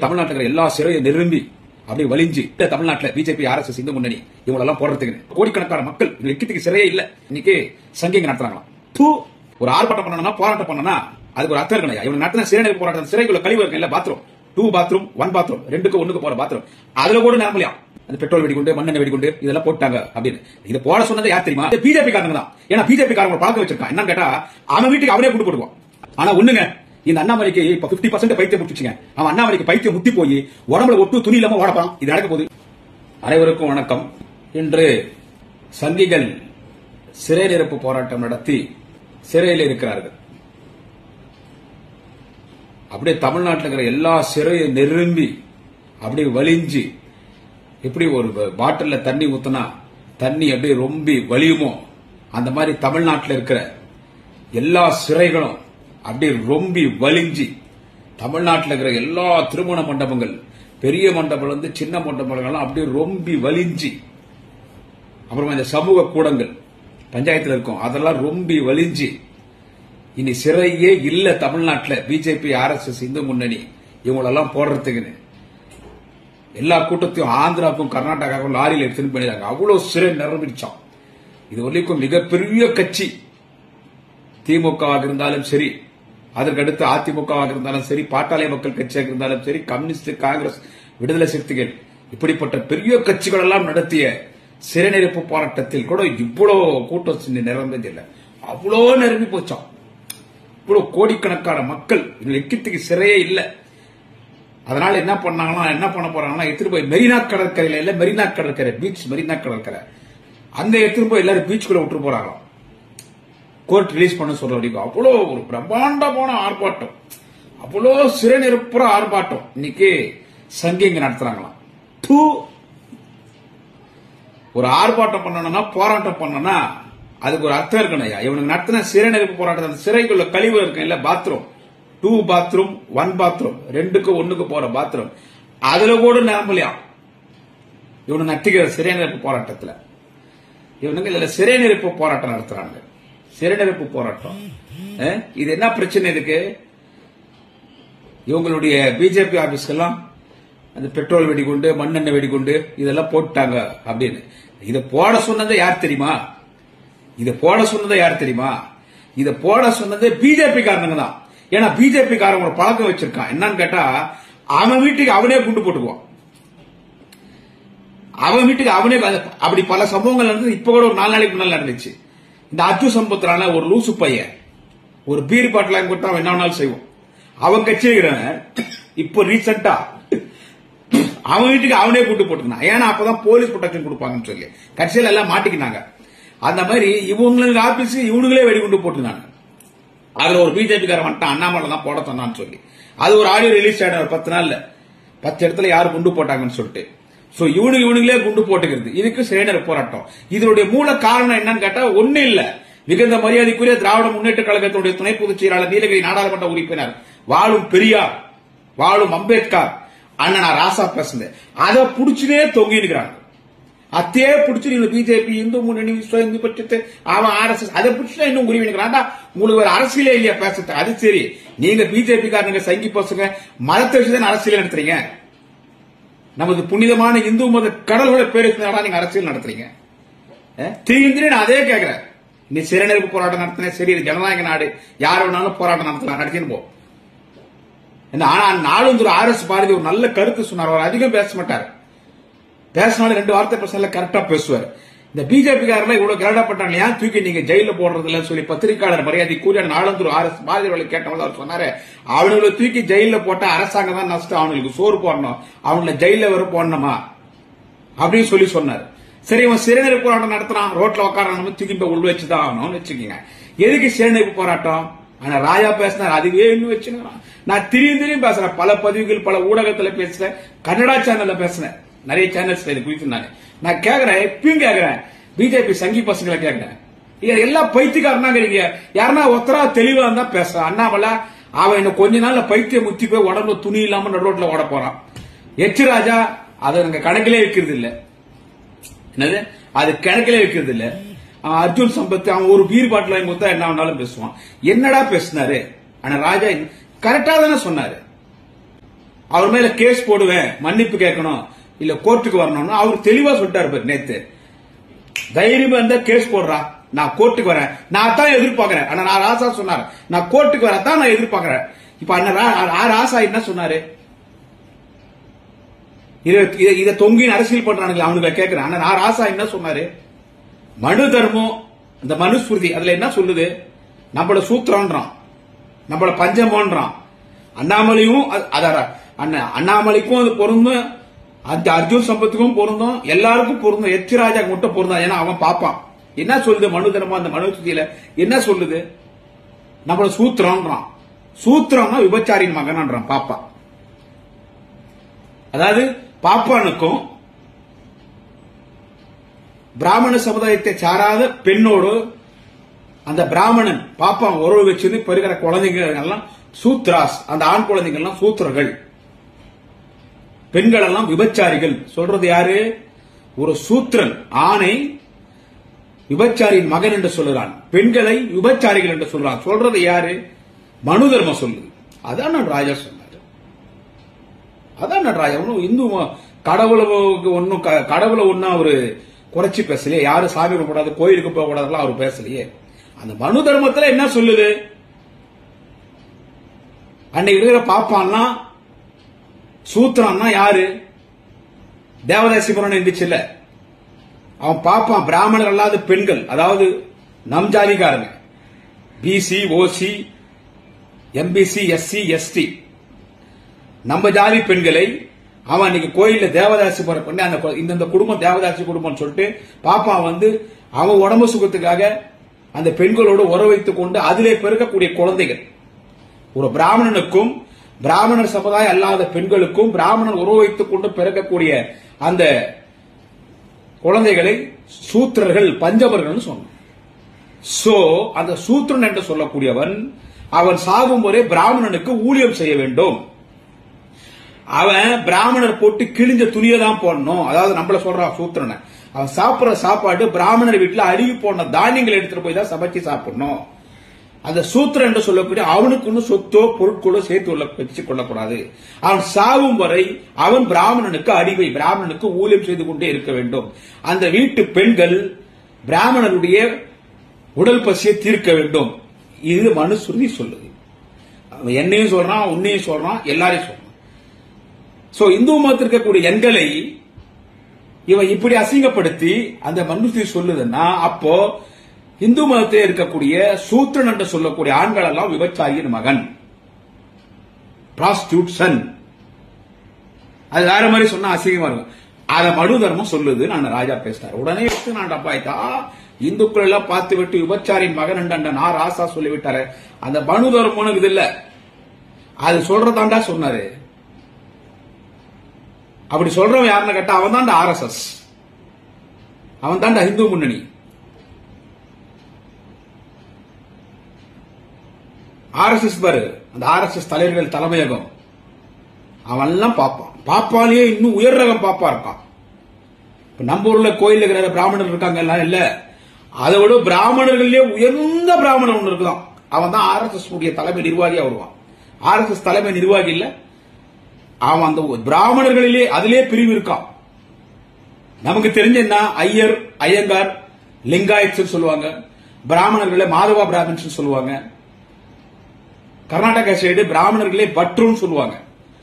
தமிழ்நாட்டில் இருக்கிற எல்லா சிறையை நிரம்பி அப்படி வலிஞ்சு தமிழ்நாட்டில் தமிழ்நாட்டுல பிஜேபி ஆர்எஸ்எஸ் இந்து முன்னணி இவங்களெல்லாம் போடுறதுக்கு கோடிக்கணக்கான மக்கள் வெக்கத்துக்கு சிறையே இல்ல. இன்னைக்கு சங்கிங்க நடத்துறாங்களாம். தூ! ஒரு ஆர்ப்பாட்டம் பண்ணணும்னா போராட்டம் பண்ணனா அதுக்கு ஒரு அர்த்தம் இருக்கணும் இவங்க நடத்தின சிறை போராட்டம் சிறைக்குள்ள கழிவு இருக்கு இல்ல bathroom two bathroom one bathroom ரெண்டுக்கு ஒண்ணுக்கு போற பாத்ரூம் அதுல கூட நிரம்பலையா? அந்த பெட்ரோல் வெடிகுண்டு மண்ணெண்ணெய் வெடிகுண்டு இதெல்லாம் போட்டாங்க அப்படின்னு. இது போட சொன்னது யார் தெரியுமா? பிஜேபி காரங்க தான். ஏன்னா பிஜேபி காரங்க பழக்கம் வச்சிருக்கான். என்னன்னு கேட்டா அவன் வீட்டுக்கு அவனே கூட்டு போடுவான் ஆனா ஒண்ணுங்க இந்த அண்ணாமலைக்கு இப்ப 50% பர்சன்ட் பைத்தியம் முடிச்சுங்க அவன் அண்ணாமலைக்கு பைத்தியம் முத்தி போய் உடம்புல ஒட்டு துணி இல்லாம ஓடப்பான் இது நடக்க போகுது. அனைவருக்கும் வணக்கம். இன்று சங்கிகள் சிறையில் இருப்பு போராட்டம் நடத்தி சிறையில் இருக்கிறார்கள். அப்படியே தமிழ்நாட்டில் இருக்கிற எல்லா சிறையை நெரும்பி அப்படியே வலிஞ்சு எப்படி ஒரு பாட்டில்ல தண்ணி ஊத்தினா தண்ணி அப்படியே ரொம்ப வலியுமோ? அந்த மாதிரி தமிழ்நாட்டில் இருக்கிற எல்லா சிறைகளும் அப்படியே ரொம்பி வலிஞ்சி தமிழ்நாட்டில் இருக்கிற எல்லா திருமண மண்டபங்கள் பெரிய மண்டபம் வந்து சின்ன மண்டபங்கள்லாம் அப்படியே ரொம்பி வலிஞ்சு. அப்புறமா இந்த சமூக கூடங்கள் பஞ்சாயத்தில் இருக்கும் அதெல்லாம் ரொம்பி வலிஞ்சு. இனி சிறையே இல்ல தமிழ்நாட்டில் பிஜேபி ஆர்எஸ்எஸ் இந்து முன்னணி இவங்களெல்லாம் போடுறதுக்குன்னு. எல்லா கூட்டத்தையும் ஆந்திராவுக்கும் கர்நாடகாவுக்கும் லாரியில் எடுத்துன்னு பண்ணிடுறாங்க அவ்வளவு சிறை நிரம்பிடுச்சான் இது வரைக்கும் மிகப்பெரிய கட்சி. திமுகவாக இருந்தாலும் சரி அதற்கடுத்து அதிமுகவாக இருந்தாலும் சரி பாட்டாளி மக்கள் கட்சியாக இருந்தாலும் சரி கம்யூனிஸ்ட் காங்கிரஸ் விடுதலை சிறுத்தைகள் இப்படிப்பட்ட பெரிய கட்சிகள் எல்லாம் நடத்திய சிறைநிரப்பு போராட்டத்தில் கூட இவ்வளவு கூட்டம் நிரம்பதில்லை அவ்வளோ நிரம்பி போச்சான் இவ்வளவு கோடிக்கணக்கான மக்கள் எக்கத்துக்கு சிறையே இல்லை. அதனால என்ன பண்ணாங்கன்னா என்ன பண்ண போறாங்கன்னா எடுத்துட்டு போய் மெரினா கடற்கரையில இல்ல மெரினா கடற்கரை பீச் மெரினா கடற்கரை. அந்த எடுத்துட்டு போய் எல்லாரும் பீச்சுக்குள்ள விட்டு போறாங்களாம். கோர்ட் ரிலீஸ் பண்ண சொல்ற வரைக்கும் அவ்வளோ ஒரு பிரம்மாண்டமான ஆர்ப்பாட்டம். அவ்வளோ சிறநிரப்புற ஆர்ப்பாட்டம். இன்னைக்கு சங்கி இங்க நடத்துறாங்களாம். டூ ஒரு ஆர்ப்பாட்டம் பண்ணணும்னா போராட்டம் பண்ணணும்னா அதுக்கு ஒரு அர்த்தம் இருக்கணும் ஐயா. இவனுக்கு நடத்தின சிறைநெருப்பு போராட்டம் அந்த சிறைக்குள்ள கழிவு இருக்கும் இல்ல bathroom. Two bathroom one bathroom ரெண்டுக்கு ஒண்ணுக்கு போற பாத்ரூம். அதுல கூட நிரம்பலையாம் இவனு நட்டுகிற சிறைநெருப்பு போராட்டத்துல. இவனுங்க இதுல சிறைநெருப்பு போராட்டம் நடத்துறாங்க சிறை போராட்டம். இது என்ன பிரச்சனை இருக்கு இவங்களுடைய பிஜேபி ஆபீஸ்க்கெல்லாம் அந்த பெட்ரோல் வெடிகுண்டு மண்ணெண்ணெய் வெடிகுண்டு இதெல்லாம் போட்டாங்க அப்படின்னு. இதை போட சொன்னது யார் தெரியுமா? இதை போட சொன்னது யார் தெரியுமா? இதை போட சொன்னது பிஜேபி காரணங்க தான். ஏன்னா பிஜேபி காரங்க ஒரு பழக்கம் வச்சிருக்கான். என்னன்னு கேட்டா அவன் வீட்டுக்கு அவனே குண்டு போட்டுக்குவான். அவன் வீட்டுக்கு அவனே அப்படி பல சம்பவங்கள் நடந்தது. இப்ப கூட ஒரு நாலு நாளைக்கு முன்னால நடந்துச்சு. இந்த அர்ஜு சம்பத்ரான ஒரு லூசு பையன் ஒரு பீர் பாட்டில் கொடுத்தா அவன் என்ன வேணாலும் செய்வோம் அவன் கட்சிக்கிறவன் இப்போ ரீசெண்டா அவன் வீட்டுக்கு அவனே கூட்டு போட்டுக்கினான். ஏன்னா அப்பதான் போலீஸ் ப்ரொடெக்ஷன் கொடுப்பாங்கன்னு சொல்லி. கட்சியில எல்லாம் மாட்டிக்கினாங்க. அந்த மாதிரி இவங்களுக்கு ஆபீஸ் இவனுங்களே வெடிகுண்டு போட்டுனாங்க அதுல ஒரு பிஜேபி காரன் வந்துட்டான். அண்ணாமலை தான் போட சொன்னான்னு சொல்லி. அது ஒரு ஆடியோ ரிலீஸ் ஆயிடும் ஒரு பத்து நாள்ல. பத்து இடத்துல யாரு குண்டு போட்டாங்கன்னு சொல்லிட்டு. சோ இவனுக்கு இவனுங்களே குண்டு போட்டுக்கிறது. இதுக்கு சிறைநர் போராட்டம். இதனுடைய மூல காரணம் என்னன்னு கேட்டா ஒண்ணு இல்ல. மிகுந்த மரியாதைக்குரிய திராவிட முன்னேற்ற கழகத்தினுடைய துணை பொதுச் செயலாளர் நீலகிரி நாடாளுமன்ற உறுப்பினர் வாழும் பெரியார் வாழும் அம்பேத்கர் அண்ணனா ராசா பேசுனது. அதை புடிச்சுனே தொங்கி இருக்கிறாங்க அத்தே நீங்க பிஜேபி இந்து முன்னணி விஸ்வ இந்து பட்சத்து அவன் ஆர்எஸ்எஸ் அதை புடிச்சுதான் இன்னும் உரிமை நிற்கிறான்டா உங்களுக்கு ஒரு அரசியலே இல்லையா பேசுறது. அது சரி. நீங்க பிஜேபி காரங்க சங்கி பசங்க மதத்தை வச்சுதான் அரசியல் நடத்துறீங்க. நமது புனிதமான இந்து மத கடல்களை பேருக்கு நீங்க அரசியல் நடத்துறீங்க? அஹ், நான் அதே கேட்கிறேன் நீ சிறைநெருப்பு போராட்டம் நடத்தின சரி இது ஜனநாயக நாடு. யார் வேணாலும் போராட்டம் நடத்தலாம். நடத்தின்னு போ. ஆனா நாளுந்தூர் ஆர் எஸ் பாரதி ஒரு நல்ல கருத்து சொன்னார். அவர் அதிகம் பேச மாட்டார். பேசினாலும் ரெண்டு வார்த்தை பேசினால கரெக்டா பேசுவார். இந்த பிஜேபி காரர்கள் இவ்வளவு கிரடப்பட்டாங்க ஏன் தூக்கி நீங்க ஜெயில போடுறது சொல்லி பத்திரிகையாளர் மரியாதை கூறிய நாளந்தூர் ஆர் எஸ் பாரதி கேட்டவங்க அவர் சொன்னாரு. அவனுங்களை தூக்கி ஜெயில போட்டா அரசாங்கம் தான் நஷ்டம். அவனுக்கு சோறு போடணும். அவங்கள ஜெயில வர போடணுமா? அப்படின்னு சொல்லி சொன்னார். சரி இவன் சிறுநீர் போராட்டம் நடத்துறான். ரோட்ல உட்கார தூக்கி போய் உள்ள வச்சுதான் ஆகணும்னு வச்சுக்கோங்க. எதுக்கு சிறுநீர் போராட்டம்? ஆனா ராஜா பேசினார். அதுவே இன்னும் வச்சுக்கிறான் நான் திரும்பி திரும்பி பேசுறேன். பல பதிவுகள் பல ஊடகத்துல பேசுறேன். கன்னடா சேனல்ல பேசுறேன் நிறைய சேனல்ஸ் இது குறித்து நான். நான் கேக்குறேன் எப்பயும் கேக்குறேன். பிஜேபி சங்கி பசங்களை கேக்குறேன். இது எல்லாம் பைத்தியக்காரனாங்கிறீங்க யாருன்னா ஒத்தரா தெளிவா இருந்தா பேச அண்ணாமலை அவன் இன்னும் கொஞ்ச நாள்ல பைத்தியம் முத்தி போய் உடம்புல துணி இல்லாம நடுரோட்ல ஓட போறான். எச்சு ராஜா அது நாங்க கணக்கிலே வைக்கிறது இல்ல. என்னது? அது கணக்கிலே வைக்கிறது இல்ல. அவன் அர்ஜுன் சம்பத் அவன் ஒரு பீர் பாட்டில் வாங்கி கொடுத்தா என்ன வேணாலும் பேசுவான். என்னடா பேசினாரு? ஆனா ராஜா கரெக்டா தானே சொன்னாரு. அவர் மேல கேஸ் போடுவேன். மன்னிப்பு கேட்கணும். இல்ல கோர்ட்டுக்கு வரணும்னு அவர் தெளிவா சொல்லிட்டாரு நேத்து. தைரியமா இருந்தா கேஸ் போடுறா. நான் கோர்ட்டுக்கு வரேன். நான் தான் எதிர்பார்க்கிறேன். ஆனா நான் ராசா சொன்னார். நான் கோர்ட்டுக்கு வர தான் நான் எதிர்பார்க்கிறேன். இப்ப அண்ணன் ரா- ஆ ராசா என்ன சொன்னாரு? இதை தொங்கின் தொங்கின்னு அரசியல் பண்றானுங்களே அவனுக்கு கேட்கிறேன் ஆனா நான் ராசா என்ன சொன்னாரு? மனு தர்மம் இந்த மனுஸ்மிருதி அதுல என்ன சொல்லுது? நம்மள சூத்திரம்ன்றான். நம்மள பஞ்சமோன்றான். அண்ணாமலையும் அது- அண்ணாமலைக்கும் அது பொருந்தும். அந்த அர்ஜுன் சம்பத்துக்கும் பொருந்தும் எல்லாருக்கும் பொருந்தும். எச் ராஜா மட்டும் பொருந்தான் ஏன்னா அவன் பாப்பான். என்ன சொல்லுது மனு தர்மம் அந்த மனுஸ்மிருதியில என்ன சொல்லுது? நம்மள சூத்திரம்ன்றான் சூத்திரம்னா விபச்சாரின் மகன்ன்றான் பாப்பா. அதாவது பாப்பானுக்கும் பிராமண சமுதாயத்தை சாராத பெண்ணோடு அந்த பிராமணன் பாப்பா உறவு வச்சிருந்து பெருகிற குழந்தைங்க எல்லாம் சூத்ராஸ் அந்த ஆண் குழந்தைங்க எல்லாம் சூத்திரர்கள் பெண்கள் எல்லாம் விபச்சாரிகள். சொல்றது யாரு? ஒரு சூத்திரன் ஆணை விபச்சாரியின் மகன் என்று சொல்லுறான் பெண்களை விபச்சாரிகள் என்று சொல்றான். சொல்றது யாரு? மனு தர்மம் சொல்லுது. அதான் நான் ராஜா சொன்னாரு. அதான் நான் ராஜா. ஒன்னும் இந்து கடவுளை கடவுளுக்கு ஒன்னும் க- கடவுளை ஒன்னும் அவரு குறைச்சி பேசலையே. யாரும் சாமி கூடாது கோயிலுக்கு போக கூடாதுலாம் அவர் பேசலையே. அந்த மனு தர்மத்துல என்ன சொல்லுது? அன்னைக்கு இருக்கிற பாப்பான்னா சூத்திரம்னா யாரு? தேவதாசி புராணம் இருந்துச்சுல்ல அவன் பாப்பான் பிராமணர் அல்லாத பெண்கள். அதாவது நம் ஜாதிக்காரங்க BC OC MBC SC ST நம்ம ஜாதி பெண்களை அவன் அன்னைக்கு கோயில்ல தேவதாசி புற பண்ணி அந்த இந்தந்த குடும்பம் தேவதாசி குடும்பம்னு சொல்லிட்டு பாப்பா வந்து அவன் உடம்பு சுகத்துக்காக அந்த பெண்களோடு உற வைத்துக் கொண்டு அதிலே பெருக்கக்கூடிய குழந்தைகள். ஒரு பிராமணனுக்கும் பிராமணர் சமுதாயம் அல்லாத பெண்களுக்கும் பிராமணன் உறவு வைத்துக் கொண்டு பிறக்கக்கூடிய அந்த குழந்தைகளை சூத்திரர்கள் பஞ்சவர்கள் சொன்னான் சோ அந்த சூத்திரன் என்று சொல்லக்கூடியவன் அவன் சாகும் வரை பிராமணனுக்கு ஊழியம் செய்ய வேண்டும். அவன் பிராமணர் போட்டு கிழிஞ்ச துணியை தான் போடணும். அதாவது நம்மள சொல்றான் சூத்திரனை. அவன் சாப்பிடுற சாப்பாடு பிராமணர் வீட்டில் அழுகி போன தானியங்கள் எடுத்துட்டு போய் தான் சமைச்சு சாப்பிடணும். அந்த சூத்திரம் என்று சொல்லக்கூடிய அவனுக்கு ஒன்னும் சொத்தோ பொருட்களோ சேர்த்து உள்ள வச்சு கொள்ளக்கூடாது. அவன் சாவும் வரை அவன் பிராமணனுக்கு அடிவை பிராமணனுக்கு ஊழியம் செய்து கொண்டே இருக்க வேண்டும். அந்த வீட்டு பெண்கள் பிராமணருடைய உடல் பசியை தீர்க்க வேண்டும். இது மனுஸ்ருதி சொல்லுது. என்னையும் சொல்றான் உன்னையும் சொல்றான் எல்லாரையும் சொல்றான். சோ இந்து மதத்தில் இருக்கக்கூடிய எண்களை இவன் இப்படி அசிங்கப்படுத்தி அந்த மனுஸ்ருதி சொல்லுதுன்னா அப்போ இந்து மதத்தில் இருக்கக்கூடிய சூத்திரன் என்று சொல்லக்கூடிய ஆண்கள் எல்லாம் விபச்சாரியின் மகன். Prostitute சன் அது வேற மாதிரி சொன்னா அசிங்கமா இருக்கும். அதை மனு தர்மம் சொல்லுது நான் ராஜா பேசினார் உடனே எடுத்து நான் டப்பாயிட்டா இந்துக்கள் எல்லாம் பார்த்து விட்டு விபச்சாரின் மகன் என்ற நான் ராசா சொல்லிவிட்டாரு. அந்த மனு தர்மம் இது இல்ல அது சொல்றதாண்டா சொன்னாரு. அப்படி சொல்றவன் யாருன்னு கேட்டா அவன் தான்டா ஆர்எஸ்எஸ் அவன் தான் இந்து முன்னணி. ஆர்எஸ்எஸ் பாரு அந்த ஆர்எஸ்எஸ் தலைவர்கள் தலைமையகம். அவன் எல்லாம் பாப்பாலேயே இன்னும் உயர் ரகம் பாப்பா இருக்கான். இப்ப நம்ம ஊர்ல கோயில் இருக்கிற பிராமணர் இருக்காங்க எல்லாம் இல்ல. அதை விட பிராமணர்களே உயர்ந்த பிராமணன் ஒன்று இருக்குதான் அவன் தான் ஆர்எஸ்எஸ் உடைய தலைமை நிர்வாகியா வருவான். ஆர்எஸ்எஸ் தலைமை நிர்வாகி இல்ல. அவன் அந்த பிராமணர்களிலே அதிலே பிரிவு இருக்கான். நமக்கு தெரிஞ்ச என்ன? ஐயர் ஐயங்கார் லிங்காயத்ஸ் சொல்லுவாங்க. பிராமணர்களே மாதவா பிராமின்ஸ் சொல்லுவாங்க. கர்நாடகா சைடு பிராமணர்களே பட்ருன்னு சொல்லுவாங்க.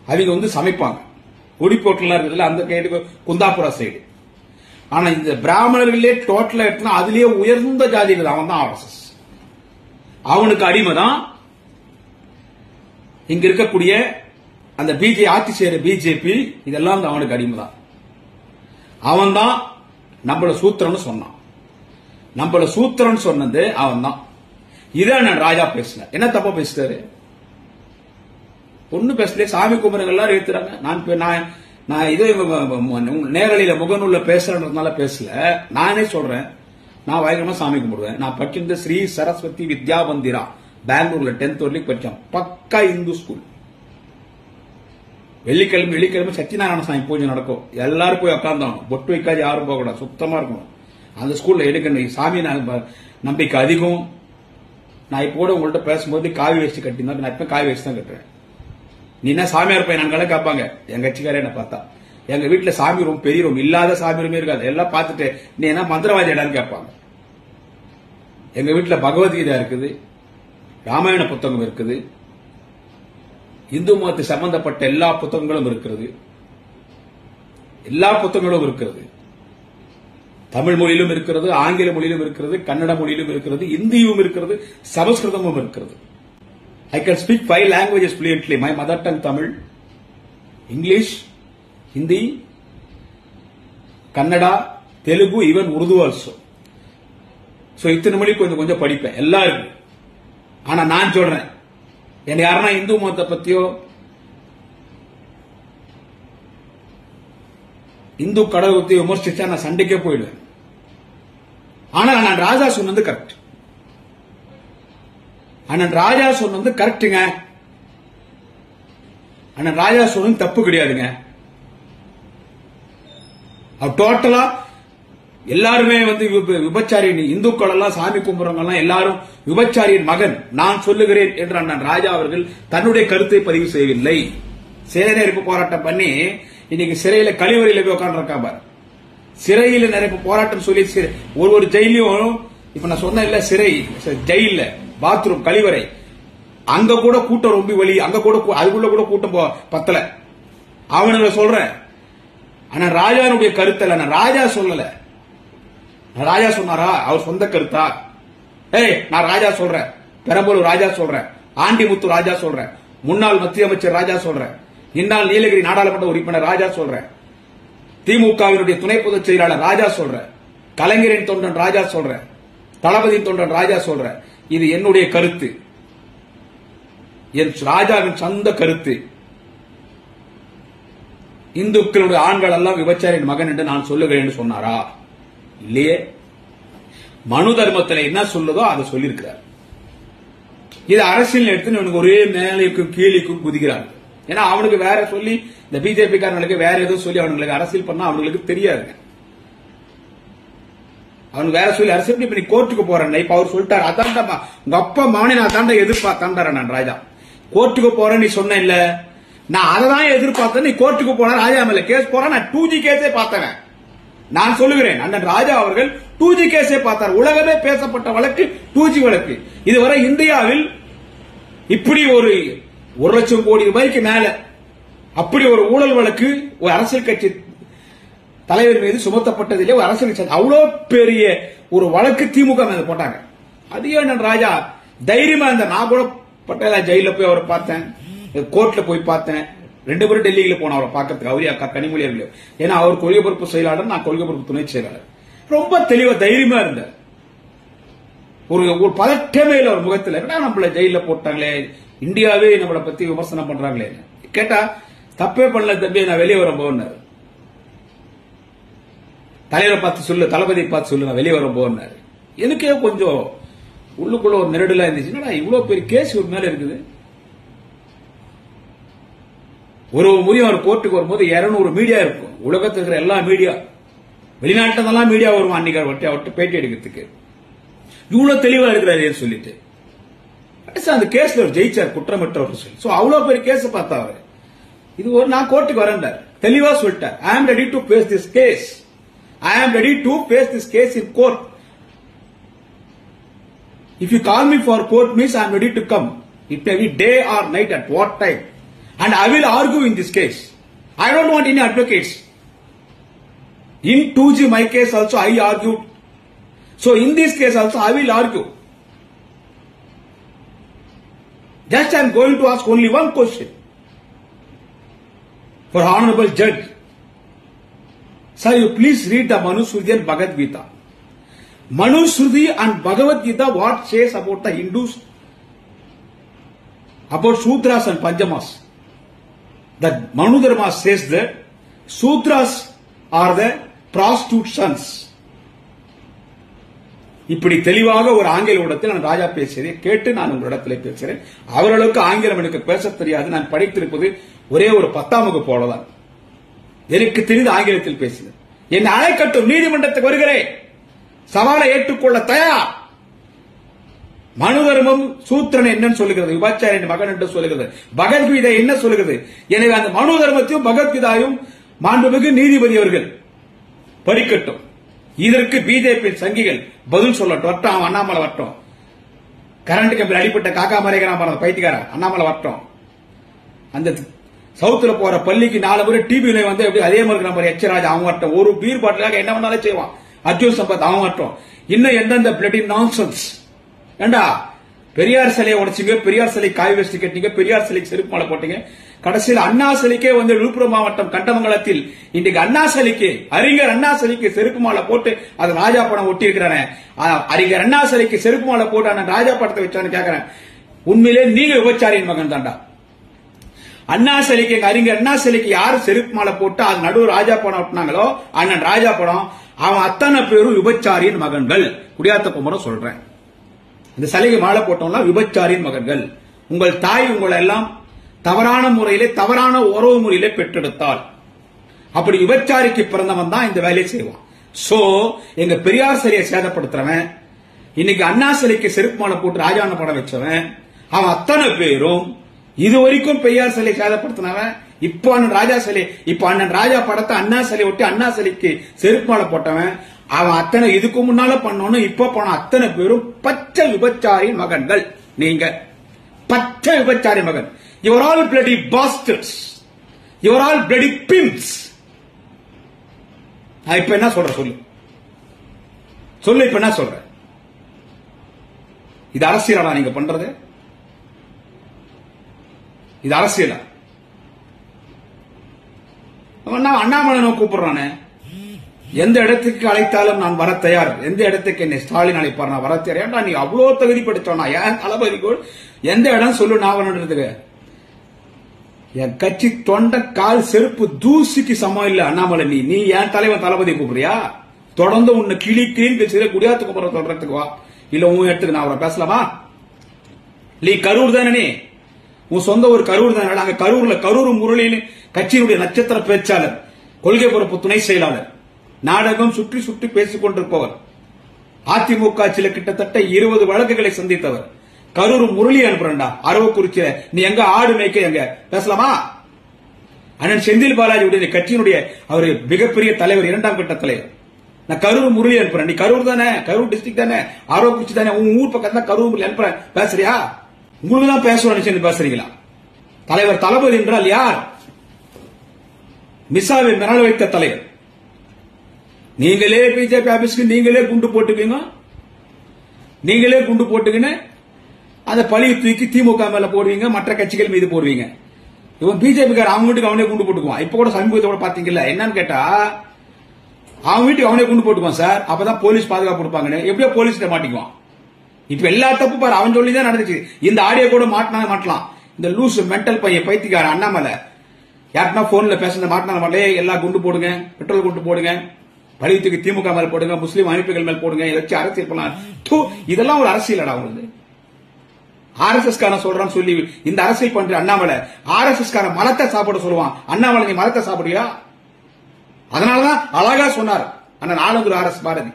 அவங்க வந்து சமைப்பாங்க. குடிப்போட்டெல்லாம் இருக்குதுல்ல அந்த சைடு குந்தாபுரா சைடு ஆனா இந்த பிராமணர்களே டோட்டலா எடுத்தா அதுலயே உயர்ந்த ஜாதிகள். அவன் தான் ஆர்எஸ்எஸ் அவனுக்கு அடிமை தான் இங்க இருக்கக்கூடிய அந்த பிஜே ஆட்சி செய்யற பிஜேபி இதெல்லாம் வந்து அவனுக்கு அடிமை தான் அவன் தான் நம்மள சூத்திரன்னு சொன்னான். நம்மள சூத்திரன்னு சொன்னது அவன் தான் இதான் நான் ராஜா பேசினேன் என்ன தப்பா பேசுறாரு ஒன்னும் பேசல சாமி குமரங்க எல்லாரும் ஏத்துறாங்க நான் நான் நான் இதே நேரலையில முகநூல்ல பேசுறதுனால பேசல. நானே சொல்றேன். நான் பயங்கரமா சாமி கும்பிடுவேன். நான் படிச்சிருந்த ஸ்ரீ சரஸ்வதி வித்யா மந்திரா பெங்களூர்ல டென்த் வரைக்கும் படிச்சேன். பக்கா இந்து ஸ்கூல் வெள்ளிக்கிழமை வெள்ளிக்கிழமை சத்யநாராயண சாமி பூஜை நடக்கும். எல்லாரும் போய் உட்காந்தாங்க பொட்டு வைக்காது யாரும் போகக்கூடாது. சுத்தமா இருக்கணும். அந்த ஸ்கூல்ல எடுக்கணும் சாமி நம்பிக்கை அதிகம். நான் இப்போ கூட உங்கள்கிட்ட பேசும்போது காவி வேஸ்ட் கட்டினா நான் இப்ப காவி வேஸ்ட் தான் கட்டுறேன். நீ என்ன சாமியார் பையன் நாங்களே கேட்பாங்க எங்க கட்சிக்காரே என்ன பார்த்தா. எங்க வீட்டுல சாமி ரூம் பெரிய ரூம் இல்லாத சாமி ரூமே இருக்காது. எல்லாம் பார்த்துட்டு நீ என்ன மந்திரவாதிடான்னு கேட்பாங்க. எங்க வீட்டுல பகவத்கீதா இருக்குது ராமாயண புத்தகம் இருக்குது இந்து மதத்து சம்பந்தப்பட்ட எல்லா புத்தகங்களும் இருக்கிறது. எல்லா புத்தகங்களும் இருக்கிறது. தமிழ் மொழியிலும் இருக்கிறது ஆங்கில மொழியிலும் இருக்கிறது கன்னட மொழியிலும் இருக்கிறது இந்தியும் இருக்கிறது சமஸ்கிருதமும் இருக்கிறது. I can speak five languages fluently. My mother tongue Tamil English Hindi Kannada Telugu even Urdu also so இத்தனை மொழி கொஞ்சம் கொஞ்சம் படிப்பேன். எல்லாருக்கும் ஆனா நான் சொல்றேன். என்ன யாருன்னா இந்து மதத்தை பத்தியோ இந்து கடவுளத்தை விமர்சிச்சா நான் சண்டைக்கே போயிடுவேன். ஆனா நான் ராஜா சொன்னது கரெக்ட் அண்ணன் ராஜா சொன்னது கரெக்டுங்க அண்ணன் ராஜா சொன்னது தப்பு கிடையாதுங்க. அவர் டோட்டலா எல்லாருமே வந்து விப- விபச்சாரியின் இந்துக்கள் எல்லாம் சாமி கும்பிடுறவங்க எல்லாம் எல்லாரும் விபச்சாரியின் மகன் நான் சொல்லுகிறேன் என்று அண்ணன் ராஜா அவர்கள் தன்னுடைய கருத்தை பதிவு செய்யவில்லை. சிறை நெருப்பு போராட்டம் பண்ணி இன்னைக்கு சிறையில கழிவறையில போய் உட்காந்துருக்கா பாரு. சிறையில நெருப்பு போராட்டம் சொல்லி ஒரு ஒரு ஜெயிலையும் இப்ப நான் சொன்ன இல்ல சிறை ச- பாத்ரூம் கழிவறை. அங்க கூட கூட்டம் ரொம்ப வலி அங்க கூட அதுக்குள்ள கூட கூட்டம் போ- பத்தல. அவனுங்க சொல்றேன் ஆனா ராஜானுடைய கருத்தல்ல நான் ராஜா சொல்லல. ராஜா சொன்னாரா? அவர் சொந்த கருத்தா? ஏய் நான் ராஜா சொல்றேன். பெரம்பலூர் ராஜா சொல்றேன். ஆண்டிமுத்து ராஜா சொல்றேன். முன்னாள் மத்திய அமைச்சர் ராஜா சொல்றேன். இந்நாள் நீலகிரி நாடாளுமன்ற உறுப்பினர் ராஜா சொல்றேன். திமுகவினுடைய துணை பொதுச் செயலாளர் ராஜா சொல்றேன். கலைஞரின் தொண்டன் ராஜா சொல்றேன். தளபதியின் தொண்டன் ராஜா சொல்றேன். இது என்னுடைய கருத்து. என் ராஜாவின் சொந்த கருத்து. இந்துக்களுடைய ஆண்கள் எல்லாம் விபச்சாரியின் மகன் என்று நான் சொல்லுகிறேன் என்று சொன்னாரா? இல்லையே. மனு தர்மத்தில் என்ன சொல்லுதோ அதை சொல்லியிருக்கிறார். இது அரசியல் எடுத்து இவனுக்கு ஒரே மேலைக்கும் கீழிக்கும் குதிக்கிறாங்க ஏன்னா அவனுக்கு வேற சொல்லி இந்த பிஜேபி காரங்களுக்கு வேற எதுவும் சொல்லி அவனுங்களுக்கு அரசியல் பண்ணா அவனுங்களுக்கு தெரியாதுங்க அவன் வேற சொல்லி அரசியல் இப்ப நீ கோர்ட்டுக்கு போறேன் இப்ப அவர் சொல்லிட்டாரு. அதான்டா உங்க அப்பா மகனை நான் தாண்டா எதிர்பார்த்தான்டார நான் ராஜா. கோர்ட்டுக்கு போறேன் நீ சொன்ன இல்ல. நான் அதை தான் எதிர்பார்த்தேன். நீ கோர்ட்டுக்கு போன ராஜா மேல கேஸ் போறேன். நான் டூ ஜி கேஸே பார்த்தேன் நான் சொல்லுகிறேன் அண்ணன் ராஜா அவர்கள் டூ ஜி கேஸே பார்த்தார். உலகமே பேசப்பட்ட வழக்கு டூ ஜி வழக்கு. இதுவரை இந்தியாவில் இப்படி ஒரு ஒரு லட்சம் கோடி ரூபாய்க்கு மேல அப்படி ஒரு ஊழல் வழக்கு ஒரு அரசியல் கட்சி தலைவர் மீது சுமத்தப்பட்டதிலே ஒரு அரசியல் கட்சி அவ்வளவு பெரிய ஒரு வழக்கு திமுக போட்டாங்க. அது ஏன் ராஜா? தைரியமா இருந்த நான் கூட பட்டேலா ஜெயில போய் அவரை பார்த்தேன். கோர்ட்ல போய் பார்த்தேன். ரெண்டு பேரும் டெல்லியில போனோம் அவரை பார்க்கறதுக்கு அவரே அக்கா கனிமொழி அவர்களே. ஏன்னா அவர் கொள்கை பொறுப்பு செயலாளர் நான் கொள்கை பொறுப்பு துணை செயலாளர். ரொம்ப தெளிவா தைரியமா இருந்தார் ஒரு ஒரு பதட்டமே இல்ல ஒரு முகத்துல. என்ன நம்மள ஜெயில போட்டாங்களே? இந்தியாவே நம்மளை பத்தி விமர்சனம் பண்றாங்களே? கேட்டா தப்பே பண்ணல தம்பி நான் வெளியே வர போனாரு தலைவரை பார்த்து சொல்லு தளபதியை பார்த்து சொல்லு நான் வெளியே வர போனாரு எனக்கே கொஞ்சம் உள்ளுக்குள்ள ஒரு நெருடலா இருந்துச்சு. இவ்வளவு பெரிய கேஸ் ஒரு மேல இருக்குது? ஒரு முறையும் அவர் கோர்ட்டுக்கு வரும்போது 200 மீடியா இருக்கும். உலகத்தில் இருக்கிற எல்லா மீடியா வெளிநாட்டுல மீடியா வரும் அன்னைக்கு அவர்கிட்ட அவர்கிட்ட பேட்டி எடுக்கிறதுக்கு? இவ்வளவு தெளிவா இருக்கிறாரு சொல்லிட்டு. அந்த கேஸ்ல அவர் ஜெயிச்சார் குற்றமற்றவர் சொல்லி. சோ அவ்வளவு பெரிய கேஸ் பார்த்தா அவர் இது ஒரு நான் கோர்ட்டுக்கு வரேன்டார். தெளிவா சொல்லிட்டார். I am ready to face this case I am ready to face this case in court. If you call me for court means I am ready to come. It may be day or night at what time. And I will argue in this case. I don't want any advocates. In 2G my case also I argued. So in this case also I will argue. Just I am going to ask only one question. For Honorable Judge, Sir, you please read the Manusruti and Bhagavad Gita. Manusruti and Bhagavad Gita what says about the Hindus, about Sudras and Panjamas. The Manu Dharma says that Sudras are the prostitute sons. இப்படி தெளிவாக ஒரு ஆங்கில ஊடகத்தில் நான் ராஜா பேசியதை கேட்டு நான் உங்களிடத்தில் பேசுகிறேன் அவர்களுக்கு ஆங்கிலம் எனக்கு பேச தெரியாது நான் படித்திருப்பது ஒரே ஒரு பத்தாம் வகுப்பு போலதான் எனக்கு தெரிந்து ஆங்கிலத்தில் பேசினர். என்னை அழைக்கட்டும் நீதிமன்றத்துக்கு வருகிறேன். சவாலை ஏற்றுக்கொள்ள தயார். மனு தர்மம் சூத்திரன் என்னன்னு சொல்லுகிறது விபாச்சாரியின் மகன் என்று சொல்லுகிறது பகவத்கீதை என்ன சொல்லுகிறது? எனவே அந்த மனு தர்மத்தையும் பகவத்கீதாயும் மாண்புமிகு நீதிபதி அவர்கள் படிக்கட்டும் இதற்கு பிஜேபி சங்கிகள் பதில் சொல்லட்டும். வட்டம் அண்ணாமலை வட்டம். கரண்ட் கம்பில் அடிப்பட்ட காக்கா மறைகிறான் பாருங்க பைத்தியக்காரன். அண்ணாமலை வட்டம். அந்த சவுத்துல போற பள்ளிக்கு நாலு முறை டிவியில வந்து எப்படி அதே மாதிரி நம்ம எச்சராஜ் அவன் ஒரு பீர் பாட்டிலாக என்ன பண்ணாலும் செய்வான். அர்ஜுன் சம்பத் அவன் இன்னும் எந்தெந்த பிளட்டி நான்சன்ஸ் ஏண்டா? பெரியார் சிலையை உடைச்சிங்க பெரியார் சிலை காய் வச்சு கட்டிங்க பெரியார் சிலைக்கு செருப்பு மாலை போட்டீங்க. கடைசியில் அண்ணா சிலைக்கே வந்து விழுப்புரம் மாவட்டம் கண்டமங்கலத்தில் இன்றைக்கு அண்ணா சிலைக்கு அறிஞர் அண்ணா சிலைக்கு செருப்பு மாலை போட்டு அது ராஜா படம் ஒட்டி இருக்கிறானே அறிஞர் அண்ணா சிலைக்கு செருப்பு மாலை போட்டு அண்ணன் ராஜா படத்தை வச்சான்னு கேக்குறேன். உண்மையிலே நீங்க விபச்சாரியின் மகன் தான்டா அண்ணா சிலைக்கு எங்க அறிஞர் அண்ணா சிலைக்கு யார் செருப்பு மாலை போட்டு அது நடுவு ராஜா படம் ஒட்டினாங்களோ அண்ணன் ராஜா படம் அவன் அத்தனை பேரும் விபச்சாரியின் மகன்கள். குடியாத்த குமரம் சொல்றேன். இந்த சிலைக்கு மாலை போட்டவங்களாம் விபச்சாரியின் மகன்கள். உங்கள் தாய் உங்களை எல்லாம் தவறான முறையிலே தவறான உறவு முறையிலே பெற்றெடுத்தாள். அப்படி விபச்சாரிக்கு பிறந்தவன் தான் இந்த வேலையை செய்வான். சோ எங்க பெரியார் சிலையை சேதப்படுத்துறவன் இன்னைக்கு அண்ணா சிலைக்கு செருப்பு மாலை போட்டு ராஜான படம் வச்சவன் அவன் அத்தனை பேரும் இது வரைக்கும் பெரியார் சிலை சேதப்படுத்தினவன் இப்போ அண்ணன் ராஜா சிலை இப்போ அண்ணன் ராஜா படத்தை அண்ணா சிலை ஒட்டி அண்ணா சிலைக்கு செருப்பு மாலை போட்டவன் அவன் அத்தனை இதுக்கு முன்னால பண்ணணும் இப்ப போன அத்தனை பேரும் பச்சை விபச்சாரி மகன்கள். நீங்க பச்சை விபச்சாரி மகன். Your all bloody bastards your all bloody pimps நான் இப்ப என்ன சொல்ற சொல்லு. சொல்லு இப்ப என்ன சொல்ற இது அரசியலா நீங்க பண்றது? இது அரசியலா? நான் அண்ணாமலை கூப்பிடுறானே? எந்த இடத்துக்கு அழைத்தாலும் நான் வர தயார். எந்த இடத்துக்கு என்னை ஸ்டாலின் அழைப்பார் நான் வர தயார். ஏன்டா நீ அவ்வளவு தகுதி படிச்சோனா ஏன் தளபதி கோல் எந்த இடம் சொல்லு நான் வரணுன்றதுக்கு என் கட்சி தொண்டை கால் செருப்பு தூசிக்கு சமம் இல்ல அண்ணாமலை நீ. நீ என் தலைவன் தளபதி கூப்பிடுறியா? தொடர்ந்து உன்னை கிளி கிளீன் பேசுற குடியாத்துக்கு போற சொல்றதுக்கு வா. இல்ல உன் இடத்துக்கு நான் அவரை பேசலாமா? நீ கரூர் தானே நீ? உன் சொந்த ஒரு கரூர் தானே. அங்க கரூர்ல கரூர் முரளின்னு கட்சியினுடைய நட்சத்திர பேச்சாளர் கொள்கை பொறுப்பு துணை செயலாளர் நாடகம் சுற்றி சுற்றி பேசிக் கொண்டிருப்பவர் அதிமுக சில கிட்டத்தட்ட இருபது வழக்குகளை சந்தித்தவர். கரூர் முரளி அனுப்புறா அரவக்குறிச்சியில. நீ எங்க ஆடு மேய்க்க எங்க? பேசலாமா? அண்ணன் செந்தில் பாலாஜி கட்சியினுடைய அவர் மிகப்பெரிய தலைவர் இரண்டாம் கட்ட தலைவர் நான் கரூர் முரளி அனுப்புறேன். நீ கரூர் தானே? கரூர் டிஸ்ட்ரிக்ட் தானே? அரவக்குறிச்சி தானே? உன் ஊர் பக்கத்துல கரூர் முரளி அனுப்புறேன். பேசுறியா? உங்களுக்கு தான் பேசுறோம் நினைச்சு பேசுறீங்களா? தலைவர் தளபதி என்றால் யார்? மிசாவை மிரள வைத்த தலைவர். நீங்களே பிஜேபி ஆபீஸ்க்கு நீங்களே குண்டு போட்டுக்கீங்க. நீங்களே குண்டு போட்டுக்கின்னு அதை பழியை தூக்கி திமுக மேல போடுவீங்க மற்ற கட்சிகள் மீது போடுவீங்க. இவன் பிஜேபி அவங்க வீட்டுக்கு அவனே குண்டு போட்டுக்குவான். இப்ப கூட சமீபத்தோட பாத்தீங்கல்ல என்னன்னு கேட்டா அவன் வீட்டுக்கு அவனே குண்டு போட்டுக்குவான் சார். அப்பதான் போலீஸ் பாதுகாப்பு கொடுப்பாங்கன்னு. எப்படியோ போலீஸ்கிட்ட மாட்டிக்குவான். இப்ப எல்லா தப்பு பாரு அவன் சொல்லி தான் நடந்துச்சு. இந்த ஆடியோ கூட மாட்டினா மாட்டலாம். இந்த லூஸ் மென்டல் பையன் பைத்திக்கார அண்ணாமலை. யாருன்னா போன்ல பேசுறது மாட்டினா மாட்டே எல்லா குண்டு போடுங்க பெட்ரோல் குண்டு போடுங்க பழித்துக்கு திமுக மேல போடுங்க முஸ்லீம் அமைப்புகள் மேல் போடுங்க ஏதாச்சும் அரசியல் பண்ணலாம். இதெல்லாம் ஒரு அரசியலடா உங்களுக்கு ஆர் எஸ் எஸ் காரன் சொல்றான்னு சொல்லி இந்த அரசியல் பண்ற அண்ணாமலை ஆர் எஸ் எஸ் காரன் மரத்தை சாப்பிட சொல்லுவான். அண்ணாமலை நீ மரத்தை சாப்பிடுவியா அதனாலதான் அழகா சொன்னார். அண்ணன் ஆளுங்கர் ஆர் எஸ் பாரதி.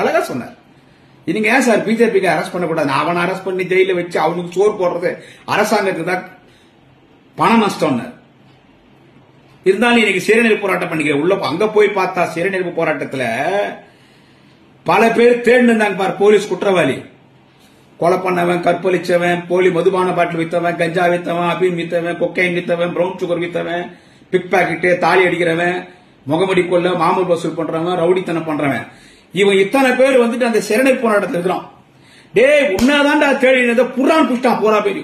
அழகா சொன்னார். நீங்க ஏன் சார் பிஜேபிக்கு அரெஸ்ட் பண்ணக்கூடாது? அவனை அரெஸ்ட் பண்ணி ஜெயில வச்சு அவனுக்கு சோறு போடுறது அரசாங்கத்துக்கு தான் பண நஷ்டம் இருந்தாலும் இன்னைக்கு சீரநெருப்பு போராட்டம் பண்ணிக்கிற உள்ள அங்க போய் பார்த்தா சீரநெருப்பு போராட்டத்துல பல பேர் தேடினாங்க பார் போலீஸ் குற்றவாளி. கொலை பண்ணவன் கற்பழிச்சவன் போலி மதுபான பாட்டில் வித்தவன் கஞ்சா வித்தவன் அபீன் வித்தவன் கொக்கைன் வித்தவன் பிரவுன் சுகர் வித்தவன் பிக் பாக்கெட்டு தாலி அடிக்கிறவன் முகமடி கொல்ல மாமூல் வசூல் பண்றவன் ரவுடித்தனம் பண்றவன். இவன் இத்தனை பேர் வந்துட்டு அந்த சிறநெறி போராட்டத்தில் இருக்கிறான். டேய் உன்னதான்டா தேடி புறான் புஷ்டான் போரா பேரு.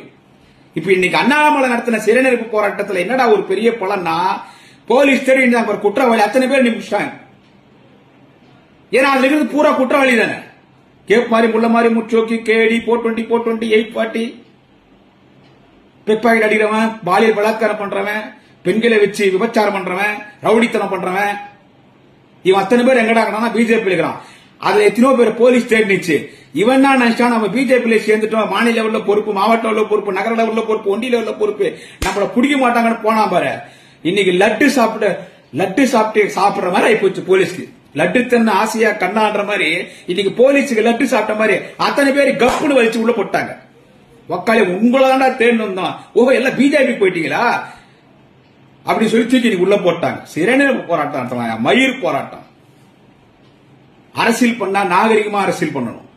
இப்ப இன்னைக்கு அண்ணாமலை நடத்தின சிறைநெருப்பு போராட்டத்தில் என்னடா ஒரு பெரிய பலன்னா போலீஸ் தெரியும் ஒரு குற்றவாளி அத்தனை பேர் நிமிஷாங்க ஏன்னா அதுல இருந்து பூரா குற்றவாளி தானே. கேப் மாதிரி முள்ள மாதிரி முச்சோக்கி கேடி four twenty four twenty eight forty. பெப்பாக்கெட் அடிக்கிறவன் பாலியல் பலாத்காரம் பண்றவன் பெண்களை வச்சு விபச்சாரம் பண்றவன் ரவுடித்தனம் பண்றவன் இவன் அத்தனை பேர் எங்கடா பிஜேபி இருக்கிறான். அதுல எத்தனையோ பேர் போலீஸ் தேடிச்சு இவன் என்ன நினைச்சான் நம்ம பிஜேபியில சேர்ந்துட்டோம். மாநில லெவல்ல பொறுப்பு மாவட்ட லெவல்ல பொறுப்பு நகர லெவல்ல பொறுப்பு ஒன்றிய லெவல்ல பொறுப்பு. நம்மள பிடிக்க மாட்டாங்கன்னு போனா பாரு. இன்னைக்கு லட்டு சாப்பிட்டு லட்டு சாப்பிட்டு சாப்பிடுற மாதிரி ஆயிப்போச்சு போலீஸ்க்கு. லட்டு தின்ன ஆசையா கண்ணான்ற மாதிரி இன்னைக்கு போலீஸுக்கு லட்டு சாப்பிட்ட மாதிரி அத்தனை பேர் கப்புன்னு வலிச்சு உள்ள போட்டாங்க. உக்காளி உங்களாண்டா தேர்ந்து வந்தோம் ஓஹோ எல்லாம் பிஜேபி போயிட்டீங்களா? அப்படி சொல்லி தூக்கி உள்ள போட்டாங்க. சிறைநிலை போராட்டம் நடத்தலாம் மயிர் போராட்டம். அரசியல் பண்ணா நாகரிகமா அரசியல் பண்ணணும்.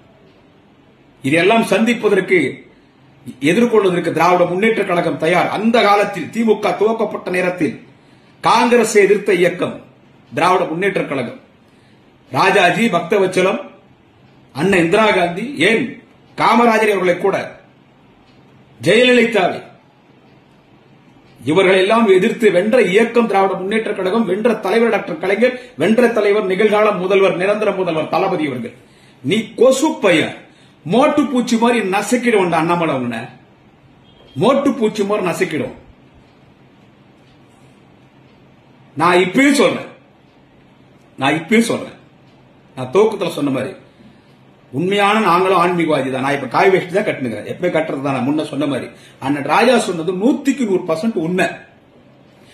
இதெல்லாம் சந்திப்பதற்கு எதிர்கொள்வதற்கு திராவிட முன்னேற்ற கழகம் தயார். அந்த காலத்தில் திமுக துவக்கப்பட்ட நேரத்தில் காங்கிரஸ் எதிர்த்த இயக்கம் திராவிட முன்னேற்ற கழகம். ராஜாஜி பக்தவச்சலம் அண்ணன் இந்திரா காந்தி ஏன் காமராஜர் அவர்களை கூட ஜெயலலிதாவை இவர்கள் எல்லாம் எதிர்த்து வென்ற இயக்கம் திராவிட முன்னேற்ற கழகம் வென்ற தலைவர் டாக்டர் கலைஞர் வென்ற தலைவர் நிகழ்கால முதல்வர் நிரந்தர முதல்வர் தளபதி அவர்கள் நீ கொசு பையன் மோட்டு பூச்சி மாதிரி நசுக்கிடுவோம் அண்ணாமலை உன்னை மோட்டு பூச்சி மாதிரி நசுக்கிடும் நான் இப்பயும் சொல்றேன். நான் இப்பயும் சொல்றேன். நான் தோக்கத்தில் சொன்ன மாதிரி உண்மையான நாங்களும் ஆன்மீகவாதி தான் நான் இப்ப காய் வச்சுட்டு தான் கட்டுனுக்கிறேன். எப்ப கட்டுறது தான் நான் முன்ன சொன்ன மாதிரி. அண்ணன் ராஜா சொன்னது நூத்திக்கு நூறு பர்சன்ட் உண்மை.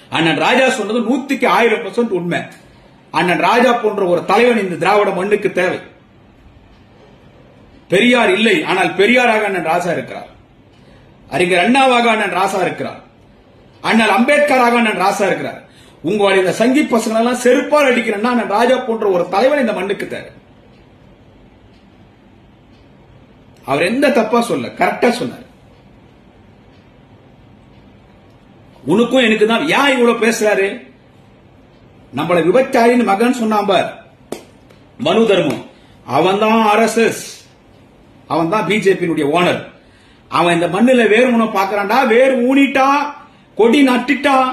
அண்ணன் ராஜா சொன்னது நூத்திக்கு ஆயிரம் பர்சன்ட் உண்மை. அண்ணன் ராஜா போன்ற ஒரு தலைவன் இந்த திராவிட மண்ணுக்கு தேவை. பெரியார் இல்லை. ஆனால் பெரியாராக அண்ணன் ராசா இருக்கிறார். அறிஞர் அண்ணாவாக அண்ணன் ராசா இருக்கிறார். அண்ணல் அம்பேத்கராக அண்ணன் ராசா இருக்கிறார். உங்களுடைய இந்த சங்கி பசங்க எல்லாம் செருப்பால் அடிக்கிறேன்னா அண்ணன் ராஜா போன்ற ஒரு தலைவன் இந்த மண்ணுக்கு தேவை. அவர் எந்த தப்பா சொல்ல கரெக்டா சொன்னார். உனக்கும் எனக்கு தான் ஏன் இவ்வளவு பேசுறாரு? நம்மள விபச்சாரின்னு மகன் சொன்னான்பார் மனு தர்மம். அவன் தான் ஆர்எஸ்எஸ் அவன் தான் பிஜேபியினுடைய ஓனர் அவன் இந்த மண்ணுல வேறு உணவு பாக்குறான்டா வேறு ஊனிட்டா கொடி நட்டுட்டான்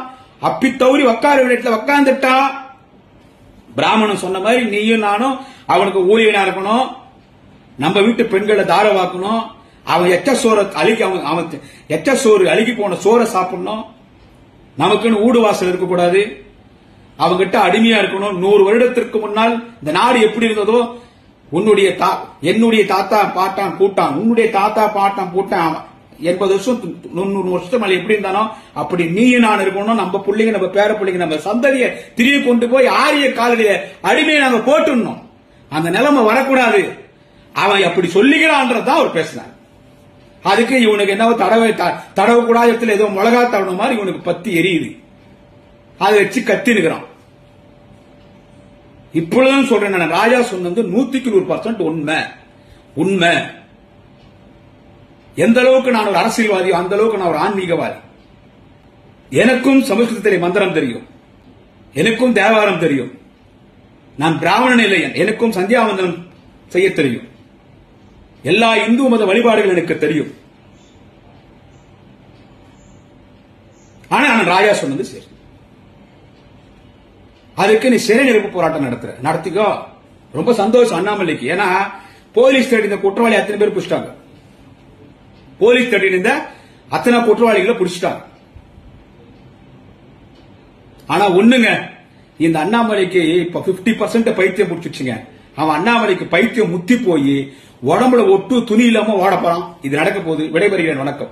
அப்பி தௌரி உக்கார இடத்துல உக்காந்துட்டா. பிராமணன் சொன்ன மாதிரி நீயும் நானும் அவனுக்கு ஊழியனா இருக்கணும். நம்ம வீட்டு பெண்களை தாரவாக்கணும். அவன் எச்ச சோரை அழுகி அவன் அவன் எச்ச சோறு அழுகி போன சோறை சாப்பிடணும். நமக்குன்னு ஊடு வாசல் இருக்கக்கூடாது. அவங்கிட்ட அடிமையா இருக்கணும். நூறு வருடத்திற்கு முன்னால் இந்த நாடு எப்படி இருந்ததோ உன்னுடைய தா என்னுடைய தாத்தா பாட்டான் கூட்டான் உன்னுடைய தாத்தா பாட்டான் கூட்டான் எண்பது வருஷம் நூறு வருஷம் மேல எப்படி இருந்தானோ அப்படி நீயும் நான் இருக்கணும். நம்ம பிள்ளைங்க நம்ம பேர பிள்ளைங்க நம்ம சந்ததிய திரும்பி கொண்டு போய் ஆரிய காலடியில அடிமையை நாங்க போட்டுடணும். அந்த நிலைமை வரக்கூடாது. அவன் அப்படி சொல்லிக்கிறான்றதான் அவர் பேசினார். அதுக்கு இவனுக்கு என்ன தடவை தடவை கூடாத இடத்துல ஏதோ மிளகா தடவு மாதிரி இவனுக்கு பத்தி எரியுது. அதை வச்சு கத்தினுக்கிறான் இப்பொழுதும் சொல்றேன் நான். ராஜா சொன்னது நூத்திக்கு நூறு பர்சன்ட் உண்மை. உண்மை. எந்த அளவுக்கு நான் ஒரு அரசியல்வாதியோ அந்த அளவுக்கு நான் ஒரு ஆன்மீகவாதி. எனக்கும் சமஸ்கிருதத்திலே மந்திரம் தெரியும். எனக்கும் தேவாரம் தெரியும். நான் பிராமணன் இல்லை. எனக்கும் சந்தியாவந்தனம் செய்ய தெரியும். எல்லா இந்து மத வழிபாடுகள் எனக்கு தெரியும். ஆனா நான் ராஜா சொன்னது சரி. அதுக்கு நீ சிறை நெருப்பு போராட்டம் நடத்துற. நடத்திக்கோ. ரொம்ப சந்தோஷம் அண்ணாமலைக்கு. ஏன்னா போலீஸ் தேடி இந்த குற்றவாளி அத்தனை பேர் பிடிச்சிட்டாங்க. போலீஸ் தேடி இருந்த அத்தனை குற்றவாளிகளை பிடிச்சிட்டாங்க. ஆனா ஒண்ணுங்க. இந்த அண்ணாமலைக்கு இப்ப பிப்டி பர்சன்ட் பைத்தியம் பிடிச்சிச்சுங்க அவன் அண்ணாமலைக்கு பைத்தியம் முத்தி போய் உடம்புல ஒட்டு துணி இல்லாம வாட போறான். இது நடக்க போகுது. விடைபெறுகிறேன். வணக்கம்.